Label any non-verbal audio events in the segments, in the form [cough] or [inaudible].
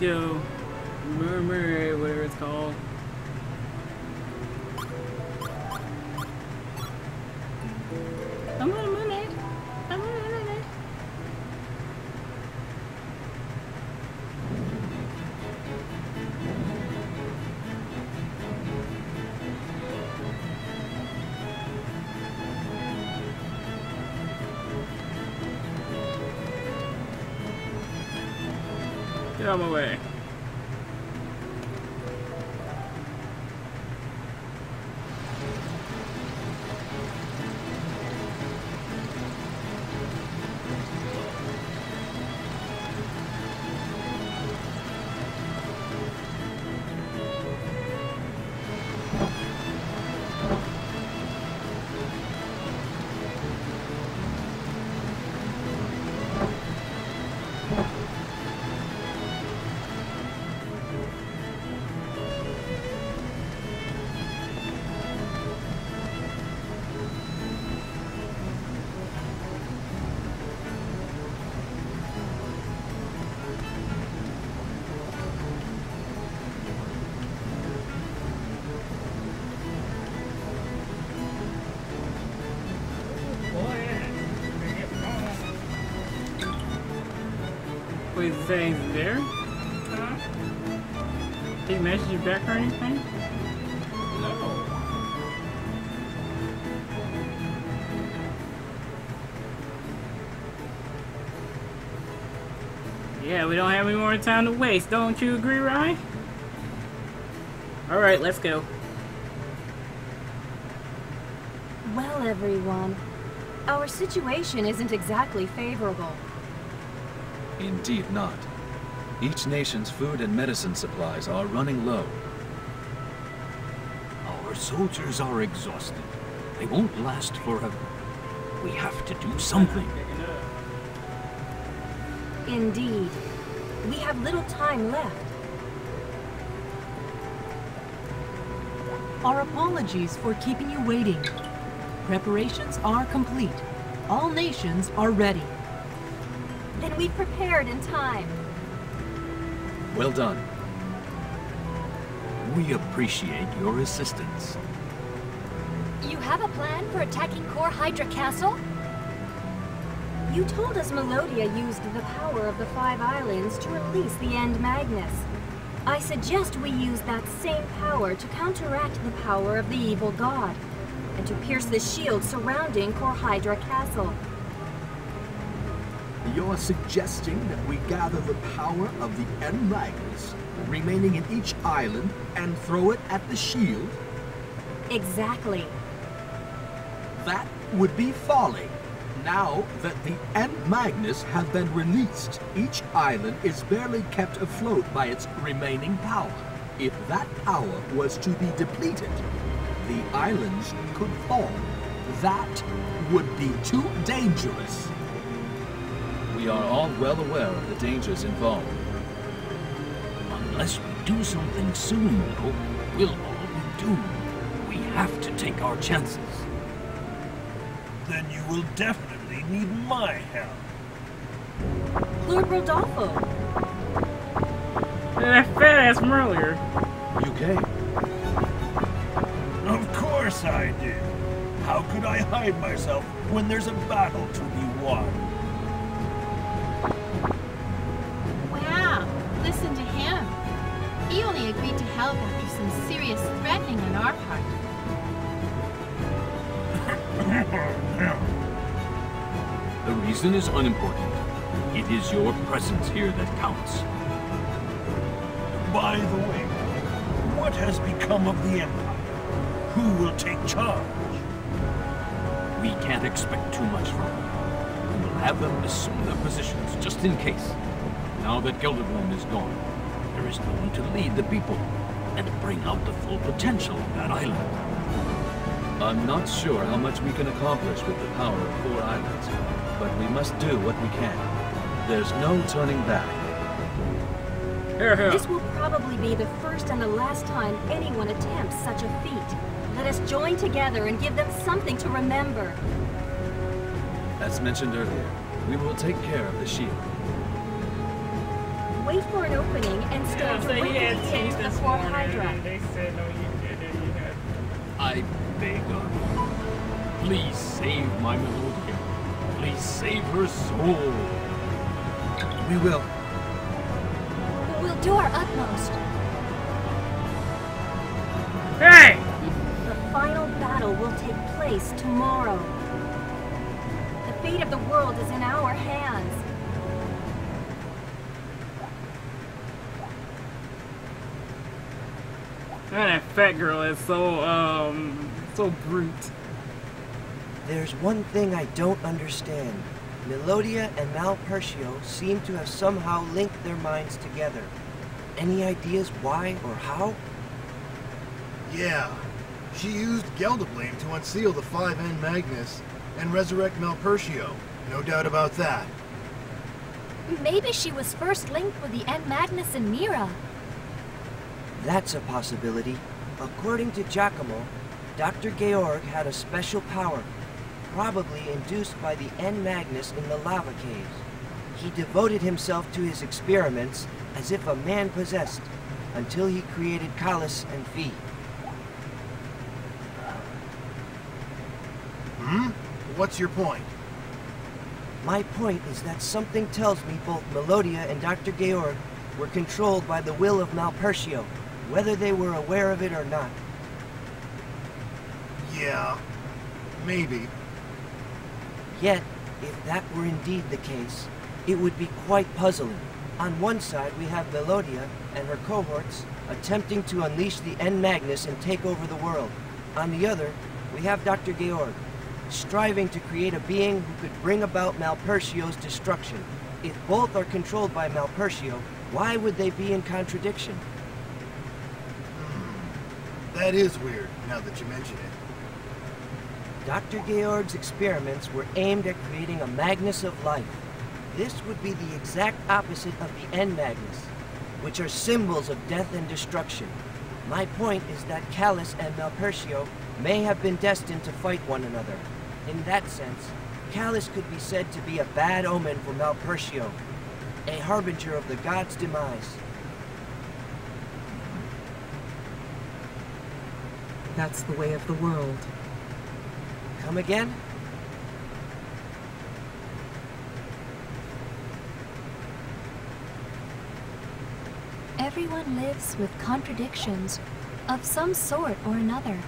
go. Get out of my way. Saying it's there? Did you message you back or anything? No. Yeah, we don't have any more time to waste. Don't you agree, Ryan? Alright, let's go. Well, everyone, our situation isn't exactly favorable. Indeed not. Each nation's food and medicine supplies are running low. Our soldiers are exhausted. They won't last forever. We have to do something. Indeed. We have little time left. Our apologies for keeping you waiting. Preparations are complete. All nations are ready. We prepared in time. Well done. We appreciate your assistance. You have a plan for attacking Cor Hydrae Castle? You told us Melodia used the power of the Five Islands to release the End Magnus. I suggest we use that same power to counteract the power of the evil god, and to pierce the shield surrounding Cor Hydrae Castle. You're suggesting that we gather the power of the End Magnus remaining in each island and throw it at the shield? Exactly. That would be folly. Now that the End Magnus have been released, each island is barely kept afloat by its remaining power. If that power was to be depleted, the islands could fall. That would be too dangerous. We are all well aware of the dangers involved. Unless we do something soon, though, we'll all be doomed. We have to take our chances. Then you will definitely need my help. Lord Rodolfo, That fat ass from earlier. You came. Of course I did. How could I hide myself when there's a battle to be won? Agreed to help after some serious threatening on our part. The reason is unimportant. It is your presence here that counts. By the way, what has become of the Empire? Who will take charge? We can't expect too much from them. We will have them assume their positions just in case. Now that Geldoblame is gone, there is no one to lead the people and bring out the full potential of that island. I'm not sure how much we can accomplish with the power of four islands, but we must do what we can. There's no turning back. Here, here. this will probably be the first and the last time anyone attempts such a feat. Let us join together and give them something to remember. As mentioned earlier, we will take care of the shield. Wait for an opening and Yeah, stand so directly into the this Hydra. they said no, you didn't. You had I beg of you. Please save my Melodia. Please save her soul. We will. We'll do our utmost. Hey! The final battle will take place tomorrow. The fate of the world is in our hands. Man, that fat girl is so um so brute. There's one thing I don't understand. Melodia and Malpercio seem to have somehow linked their minds together. Any ideas why or how? Yeah. She used Geldoblame to unseal the 5N Magnus and resurrect Malpercio. No doubt about that. Maybe she was first linked with the End Magnus and Mira. That's a possibility. According to Giacomo, Dr. Georg had a special power, probably induced by the End Magnus in the lava caves. He devoted himself to his experiments as if a man possessed, until he created Kalas and Fee. Hmm? What's your point? My point is that something tells me both Melodia and Dr. Georg were controlled by the will of Malpercio, whether they were aware of it or not. Yeah. Maybe. Yet, if that were indeed the case, it would be quite puzzling. On one side, we have Melodia and her cohorts attempting to unleash the End Magnus and take over the world. On the other, we have Dr. Georg, striving to create a being who could bring about Malpercio's destruction. If both are controlled by Malpercio, why would they be in contradiction? That is weird, now that you mention it. Dr. Georg's experiments were aimed at creating a Magnus of life. This would be the exact opposite of the End Magnus, which are symbols of death and destruction. My point is that Kalas and Malpercio may have been destined to fight one another. In that sense, Kalas could be said to be a bad omen for Malpercio, a harbinger of the god's demise. That's the way of the world. Come again? Everyone lives with contradictions of some sort or another.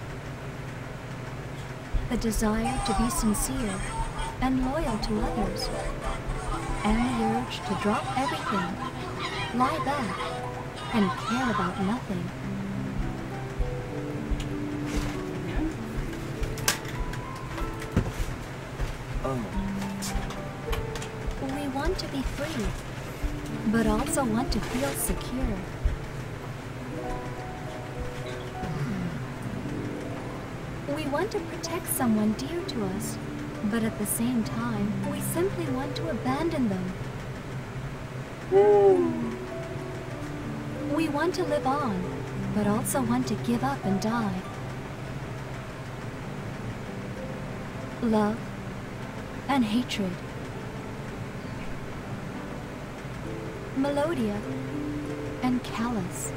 The desire to be sincere and loyal to others, and the urge to drop everything, lie back, and care about nothing. Free, but also want to feel secure. Hmm. We want to protect someone dear to us, but at the same time, we simply want to abandon them. We want to live on, but also want to give up and die. Love and hatred. Melodia and Kalas.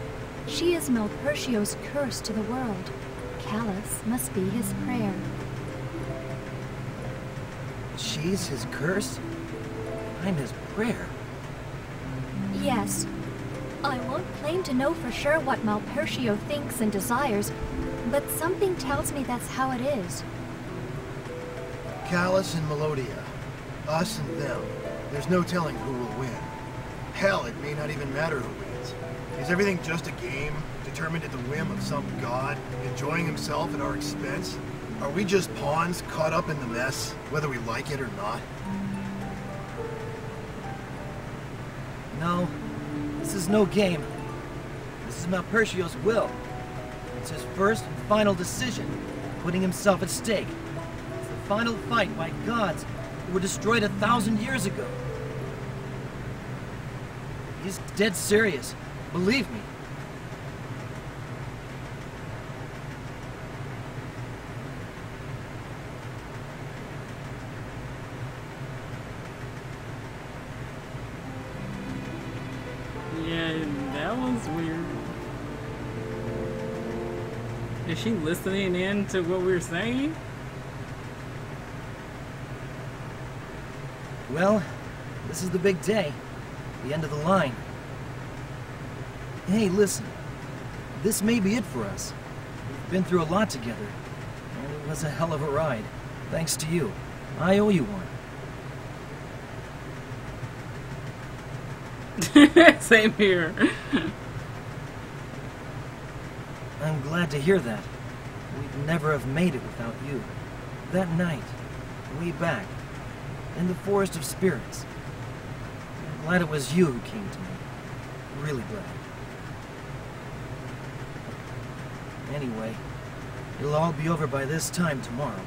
She is Malpercio's curse to the world. Kalas must be his prayer. she's his curse? I'm his prayer. Yes. I won't claim to know for sure what Malpercio thinks and desires, but something tells me that's how it is. Callus and Melodia. Us and them. There's no telling who will win. Hell, it may not even matter who wins. Is everything just a game, determined at the whim of some god, enjoying himself at our expense? Are we just pawns caught up in the mess, whether we like it or not? No, this is no game. This is Malpercio's will. It's his first and final decision, putting himself at stake. It's the final fight by gods who were destroyed a thousand years ago. He's dead serious. Believe me. that was weird. Is she listening in to what we're saying? Well, this is the big day. The end of the line. Hey, listen. This may be it for us. We've been through a lot together. And it was a hell of a ride. Thanks to you. I owe you one. [laughs] Same here. [laughs] I'm glad to hear that. We'd never have made it without you. That night, way back, in the Forest of Spirits. Glad it was you who came to me. Really glad. Anyway, it'll all be over by this time tomorrow.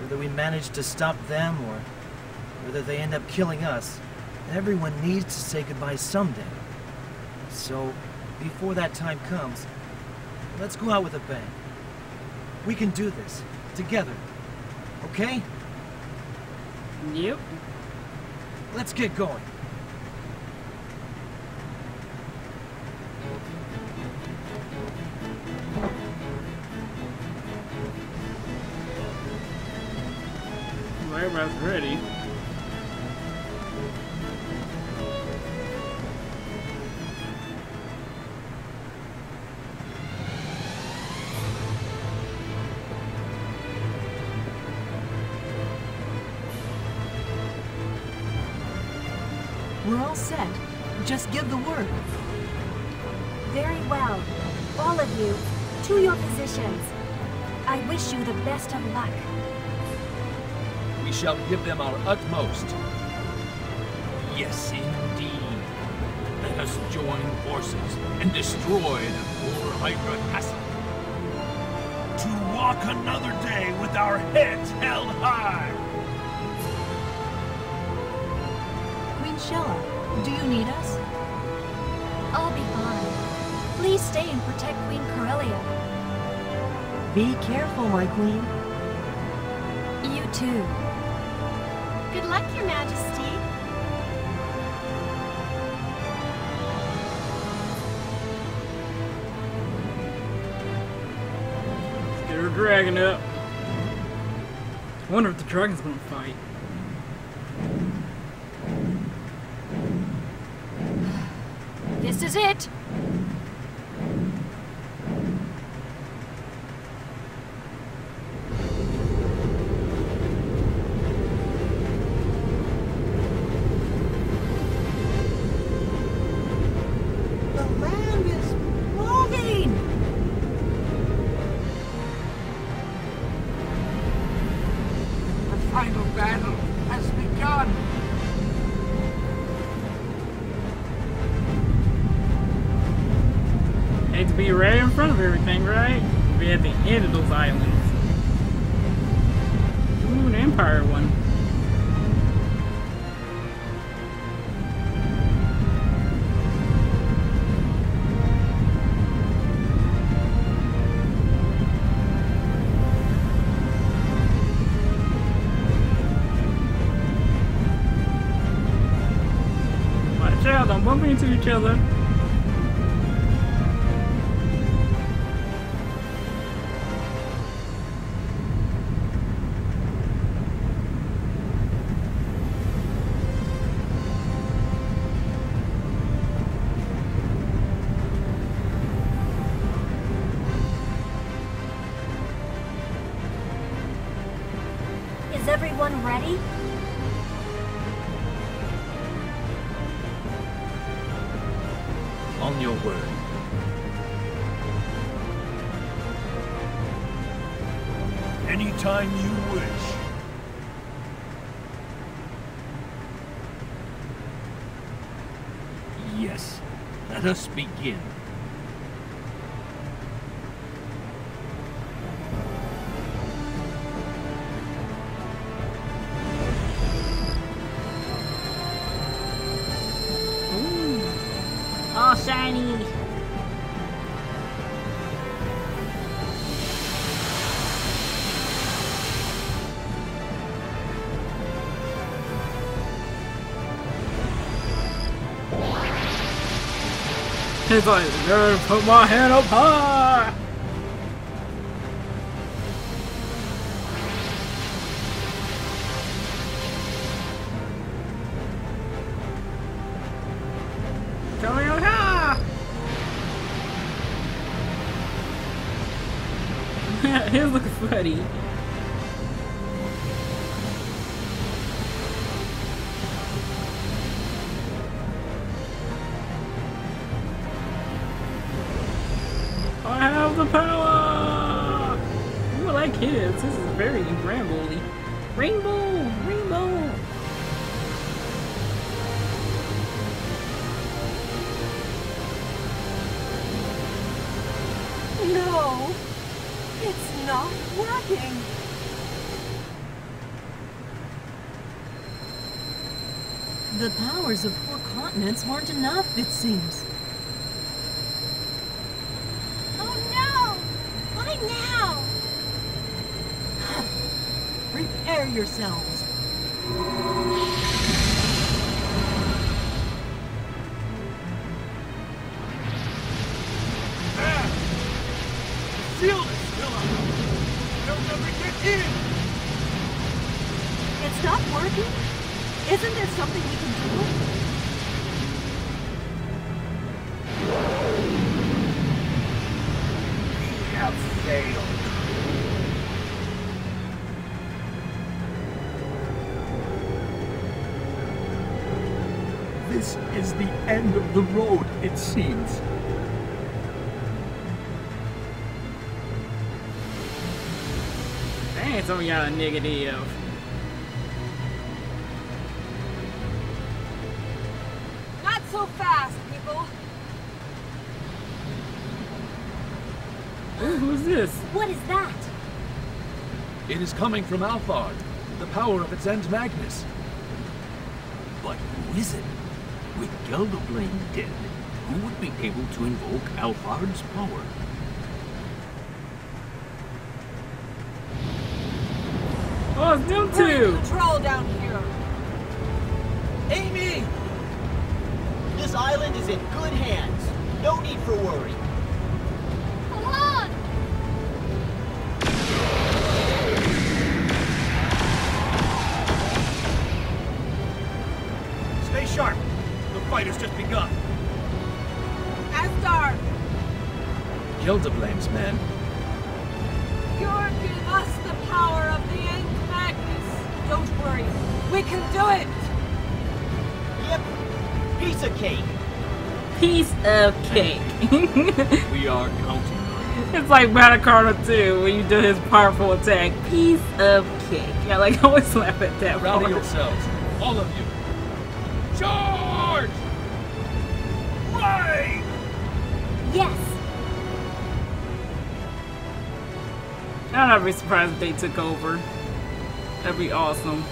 Whether we manage to stop them or whether they end up killing us, everyone needs to say goodbye someday. So, before that time comes, let's go out with a bang. We can do this, together. Okay? Yep. Let's get going. Everybody's ready. We're all set. Just give the word. Very well. All of you, to your positions. I wish you the best of luck. We shall give them our utmost. Yes, indeed. Let us join forces and destroy the Cor Hydrae Castle. To walk another day with our heads held high. Queen Xelha, do you need us? I'll be fine. Please stay and protect Queen Corellia. Be careful, my queen. You too. Good luck, Your Majesty. Let's get her dragon up. I wonder if the dragon's gonna fight. This is it. Of those islands. Ooh, an Empire one. Watch out, don't bump into each other. Yes, let us begin. He's like, "Gonna put my hand up high. Up. [laughs] He's looking funny. Powers of four continents weren't enough, it seems. Oh no! Why now? [sighs] Prepare yourselves. Shield is still up. They'll never get in. It's not working? Isn't there something we can do? We have failed. This is the end of the road, it seems. Dang, some of y'all are negative. So fast, people! Who's this? What is that? It is coming from Alfard, the power of its end Magnus. But who is it? With Geldoblame dead, who would be able to invoke Alfard's power? Oh, it's them two! Control down here! Amy! This island is in good hands. No need for worry. Come on! Stay sharp. The fight has just begun. Astar! Geldoblame's men. You're give us the power of the End Magnus! Don't worry, we can do it! Piece of cake. Piece of cake. [laughs] We are counting it's like Battle 2 when you do his powerful attack. Piece of cake. Yeah, like I [laughs] always laugh at that. Rally yourselves, all of you. Charge! Right! Yes! I'd not be surprised if they took over. That'd be awesome.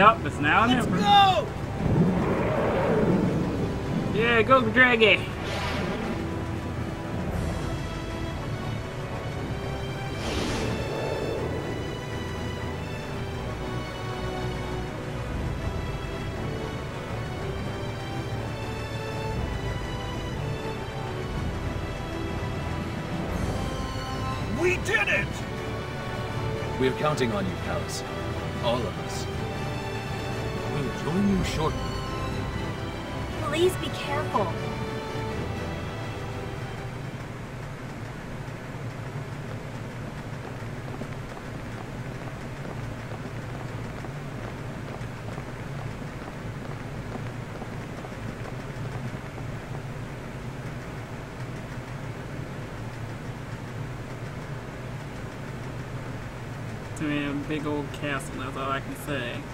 Yep, it's now an Let's go! Yeah, go Draggy. We did it! We are counting on you, Please be careful. I mean, a big old castle, that's all I can say.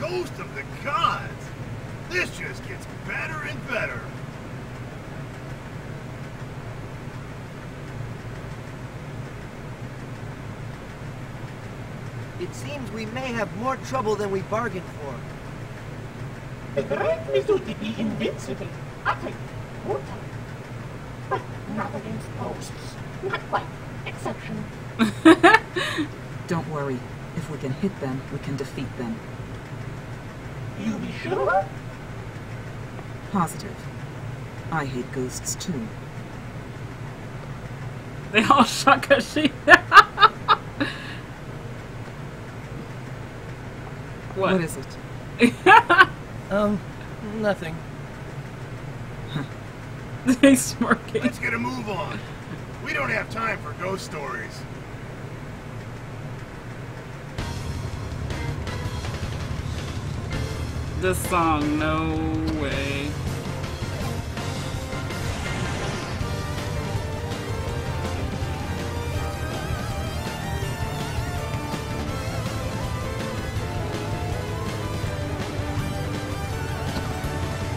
Ghost of the gods! This just gets better and better. It seems we may have more trouble than we bargained for. The great Mizuti be invincible, utterly brutal. But not against ghosts. Not quite. Exception. [laughs] Don't worry. If we can hit them, we can defeat them. You be sure? Positive. I hate ghosts too. They all shot Kashi. [laughs] what? what is it? [laughs] Um, nothing. He's smirking. Let's get a move on. We don't have time for ghost stories. This song, no way.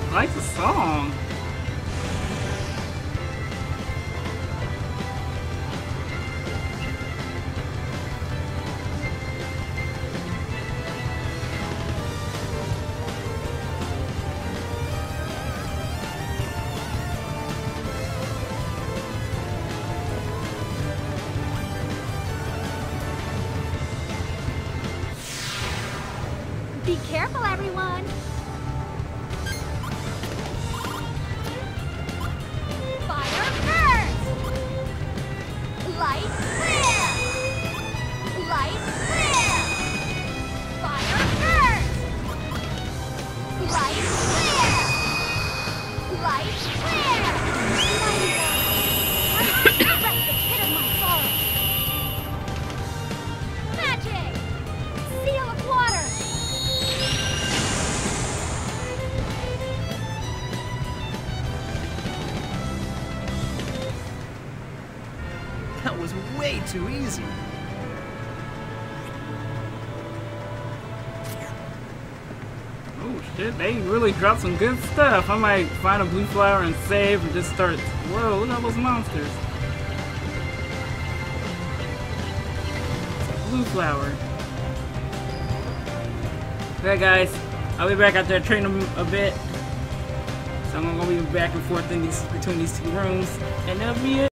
I like the song. Too easy. Oh shit, they really dropped some good stuff. I might find a blue flower and save and just start. Whoa, look at those monsters. Blue flower. Okay, guys, I'll be back out there training them a bit. So I'm gonna go be back and forth in these between these two rooms, and that'll be it.